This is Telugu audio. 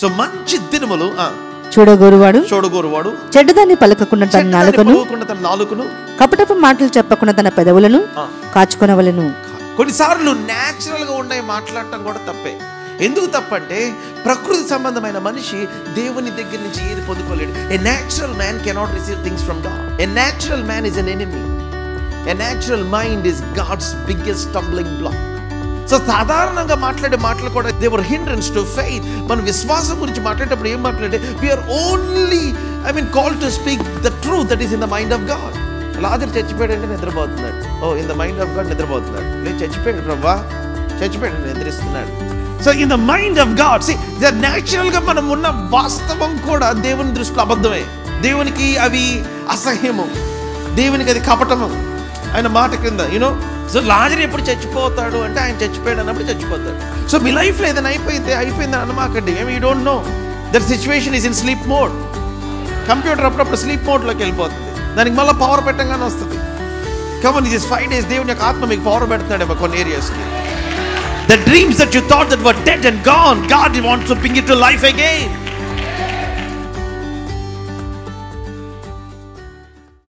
సో మంచి దినములు చూడగోరువాడు చూడగోరువాడు చెడ్డదాన్ని పలకకుండా తన నాలుకను తన నాలుకను కపటపు మాటలు చెప్పకుండా తన పెదవులను. కాచుకొనవలెను. కొన్నిసార్లు న్యాచురల్గా ఉన్నాయి మాట్లాడటం కూడా తప్పే. ఎందుకు తప్పంటే ప్రకృతి సంబంధమైన మనిషి దేవుని దగ్గర నుంచి ఏది పొందుకోలేడు. A natural man cannot receive things from God a natural man is an enemy a natural mind is God's biggest stumbling block so సాధారణంగా మాట్లాడే మాటలు కూడా దేవర్ హిండ్రన్స్ టు ఫెయిత్ మన విశ్వాసం గురించి మాట్లాడేటప్పుడు ఏం మాట్లాడే we are only I mean call to speak the truth that is in the mind of God Lazarus చచ్చిపోయాడంటే నిద్రపోతున్నాడు. ఓ in the mind of God నిద్రపోతున్నాడు. లేదు చచ్చిపోయాడు ప్రభా. చచ్చిపోయాడు నిద్రిస్తున్నాడు. So in the mind of God see the గా మనం ఉన్న వాస్తవం కూడా దేవుని దృష్టిలో అబద్ధమే. దేవునికి అవి అసహ్యము. దేవునికి అది కపటము. ఆయన మాట క్రింద యూనో సో లాజర్ ఎప్పుడు చచ్చిపోతాడు అంటే ఆయన చచ్చిపోయాడు అన్నప్పుడు చచ్చిపోతాడు. సో మీ లైఫ్లో ఏదైనా అయిపోయితే అయిపోయింది అని అనమాకండి. ఏమి you don't know that situation is in sleep mode computer అప్పుడప్పుడు స్లీప్ మోడ్లోకి వెళ్ళిపోతుంది. దానికి మళ్ళీ పవర్ పెట్టంగానే వస్తుంది. కమన్ ఇస్ ఫైవ్ డేస్ దేవుని యొక్క ఆత్మ మీకు పవర్ పెడుతున్నాడేమో కొన్ని ఏరియాస్కి The dreams that you thought that were dead and gone, God wants to bring it to life again